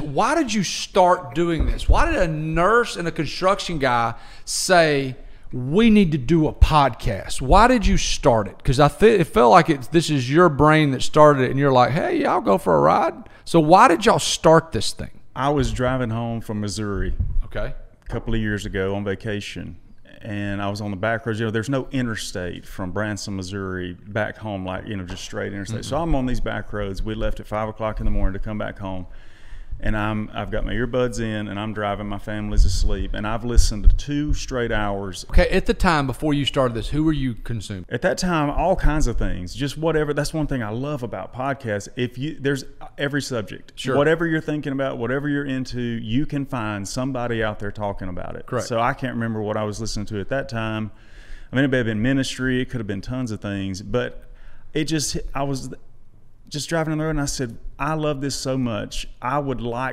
Why did you start doing this? Why did a nurse and a construction guy say we need to do a podcast? Why did you start it? Because I th- it felt like it's this is your brain that started it, and you're like, hey, I'll go for a ride. So why did y'all start this thing? I was driving home from Missouri Okay. a couple of years ago on vacation, and I was on the back roads. You know, there's no interstate from Branson, Missouri, back home like you know just straight interstate. Mm-hmm. So I'm on these back roads. We left at five o'clock in the morning to come back home, and I'm I've got my earbuds in, and I'm driving. My family's asleep, and I've listened to two straight hours. Okay. At the time before you started this, who were you consuming? At that time, all kinds of things, just whatever. That's one thing I love about podcasts. If you there's uh, every subject, Sure. whatever you're thinking about, whatever you're into, you can find somebody out there talking about it. Correct. So I can't remember what I was listening to at that time. I mean, it may have been ministry. It could have been tons of things, but it just I was just driving on the road and I said, I love this so much. I would like